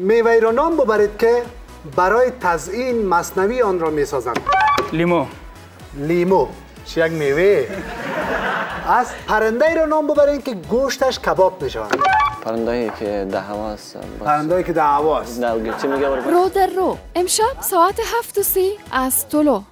میوه را نام ببرید که برای تزئین مصنوی آن را می‌سازند لیمو. لیمو. چه یک میوه؟ از پرنده ای را نام ببرید که گوشتش کباب می‌شوند پرندایی که ده هواست پرندایی که ده هواست نه چی میگه رو در رو. امشب ساعت هفت و سی از طلو